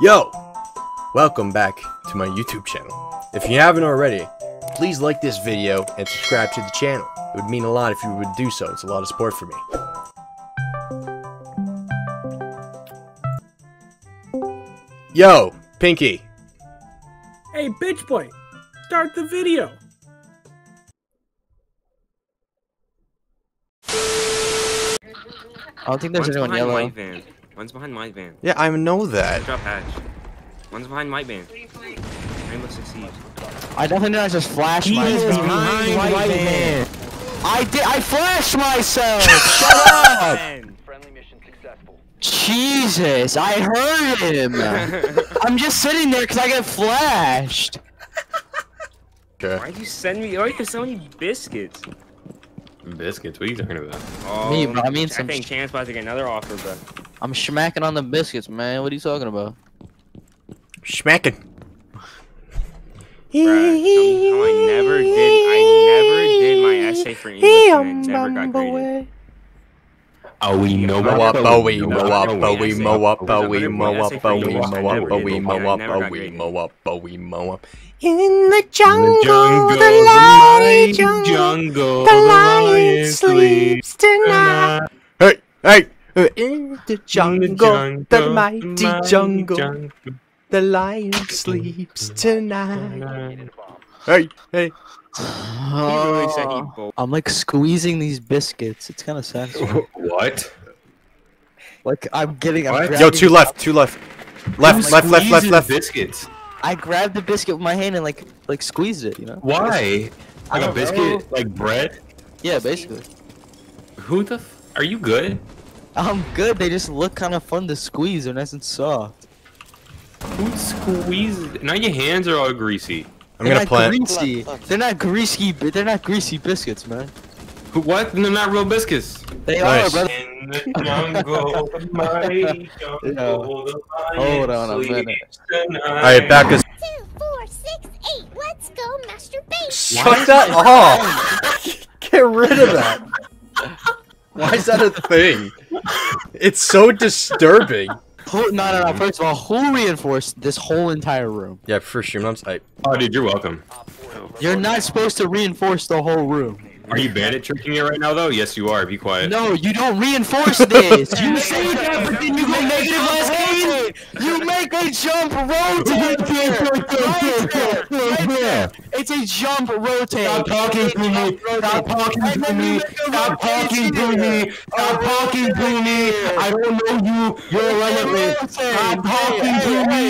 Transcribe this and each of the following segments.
Yo! Welcome back to my YouTube channel. If you haven't already, please like this video and subscribe to the channel. It would mean a lot if you would do so. It's a lot of support for me. Yo, Pinky. Hey, bitch boy, start the video. I don't think there's One's anyone behind yellow. My van. One's behind my van. Yeah, I know that. Drop hatch. One's behind my van. Rainbow Six Siege. I definitely did not just flash He my is behind behind white white van. I did. I flashed myself. Shut up. Friendly mission successful. Jesus, I heard him. I'm just sitting there because I get flashed. Okay. Why'd you send me? Why there's so many biscuits? Biscuits? What are you talking about? Oh, Me, bro, I mean I some think sh- Chance about to get another offer, bro. I'm smacking on the biscuits, man. What are you talking about? Schmacking. Bruh, somehow I never did. I never did my essay for English and it never got graded. Oh, we know Mow up, oh, Bowie, mow up, Bowie, oh, mow up, Bowie, oh, I mow up, never Bowie, did. mow up, never Bowie, did. mow up, never got Bowie, graded. mow up, Bowie, mow up. In the jungle, jungle, the the lion lion jungle, jungle, the the lion lion sleeps sleeps tonight. Hey, hey, in the jungle, the jungle, mighty mighty jungle, jungle. the lion sleeps tonight. Hey, hey. He literally said he bo- I'm like squeezing these biscuits. It's kind of satisfying. What? like I'm getting. I'm Yo, two left, two left. Left, Who left, left, left, left. Biscuits. I grabbed the biscuit with my hand and like like squeezed it. You know? Why? I Like a biscuit? know. Like bread? Yeah, basically. Who the? F are you good? I'm good. They just look kind of fun to squeeze. They're nice and soft. Who squeezes? Now your hands are all greasy. I'm They're gonna not plant. Greasy. They're not greasy. They're not greasy biscuits, man. Who? What? They're not real biscuits. They Nice. are, brother. In the jungle, the mighty jungle, the Hold on a lion minute. sleeps tonight. Alright, back us. two, four, six, eight. Let's go masturbate. Shut that off! Get rid of that. Why is that a thing? It's so disturbing. Who, no, no, no. First of all, who reinforced this whole entire room? Yeah, for sure. I'm I, Oh, dude, you're welcome. You're not supposed to reinforce the whole room. Are you bandit tricking it right now, though? Yes, you are. Be quiet. No, you don't reinforce this. You say that, but then you go negative rotate. You make a jump rotate. Right there, right there. It's a jump rotate. Stop talking to me! Stop talking to me! Stop talking to me! Stop talking to me! I don't know you! You're irrelevant! Stop talking to me!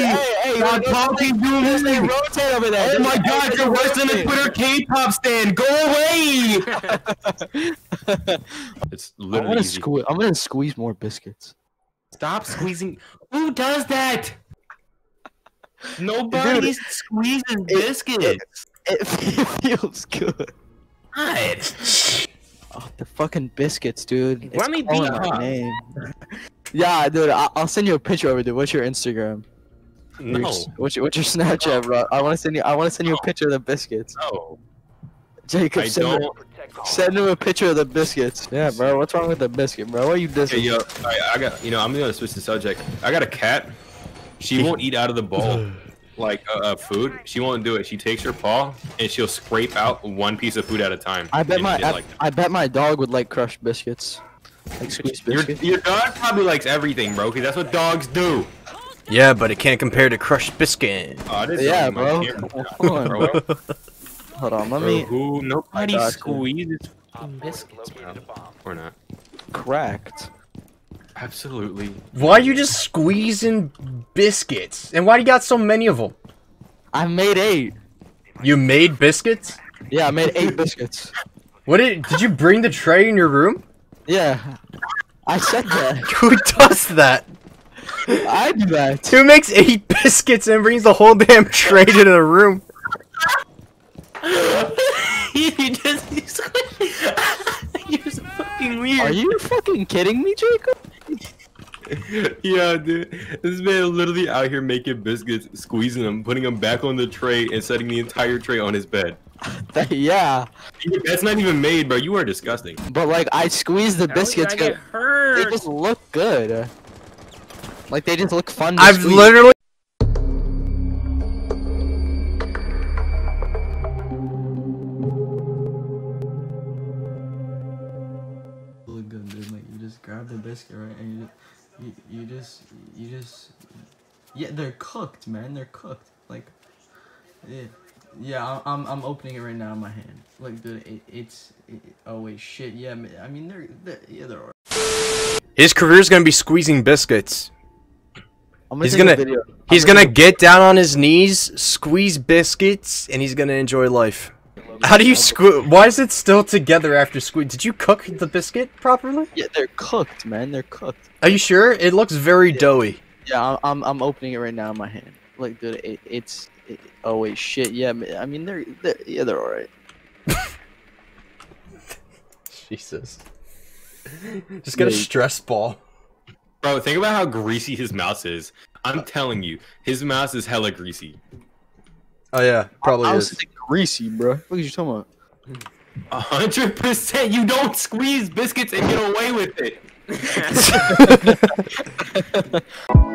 Stop talking to me! Rotate over there. Oh my god, you're worse than a Twitter K-pop stand! Go away! It's I'm literally gonna easy. squeeze. I'm gonna squeeze more biscuits. Stop squeezing. Who does that? Nobody's squeezing biscuits. It feels good. God. Oh, the fucking biscuits, dude. It's Let me beat my name. yeah, dude. I- I'll send you a picture of it, dude. What's your Instagram? No. s- What's your What's your Snapchat, bro? I want to send you. I want to send you a picture of the biscuits. No. Jacob, I send, him- don't. Protect send him a picture of the biscuits. Yeah, bro. What's wrong with the biscuit, bro? Why are you Okay, dissing? yo, I, I got. You know, I'm gonna switch the subject. I got a cat. She won't eat out of the bowl, like uh, uh, food. She won't do it. She takes her paw and she'll scrape out one piece of food at a time. I bet my I, like I bet my dog would like crushed biscuits. Like squeezed your, biscuits. your dog probably likes everything, bro. Cause that's what dogs do. yeah, but it can't compare to crushed biscuit. Oh, Yeah, bro. camera, bro. Hold on, let me who? Nobody squeezes fucking biscuits, bro. located bomb. Or not? cracked. Absolutely. Why are you just squeezing biscuits? And why do you got so many of them? I made eight. You made biscuits? Yeah, I made eight biscuits. What did did you bring the tray in your room? Yeah, I said that. Who does that? I do that. Who makes eight biscuits and brings the whole damn tray to the room? you just you you're so fucking weird. Are you fucking kidding me, Jacob? yeah, dude. This man literally out here making biscuits, squeezing them, putting them back on the tray, and setting the entire tray on his bed. That- yeah, That's not even made, bro. You are disgusting. but like I squeezed the How biscuits. I get 'cause hurt? They just look good. Like they just look fun. To I've squeeze. literally biscuit, right? And you, you, you just, you just, yeah, they're cooked, man. They're cooked. Like, yeah, yeah. I'm, I'm opening it right now in my hand. Like, dude, it, it's. It, oh wait, shit. Yeah, I mean, they're, they're yeah, they're. His career's gonna be squeezing biscuits. Gonna he's gonna, he's gonna, gonna get down on his knees, squeeze biscuits, and he's gonna enjoy life. How do you sque- Why is it still together after squeeze? Did you cook the biscuit properly? Yeah, they're cooked, man. They're cooked. Are you sure? It looks very doughy. Yeah, I'm I'm, I'm opening it right now in my hand. Like, dude, it, it's. It, oh wait, shit. Yeah, I mean they're, they're yeah they're alright. Jesus. Just get a stress ball. Bro, think about how greasy his mouse is. I'm telling you, his mouse is hella greasy. Oh yeah, probably I was is. thinking greasy, bro. What are you talking about? A hundred percent. You don't squeeze biscuits and get away with it.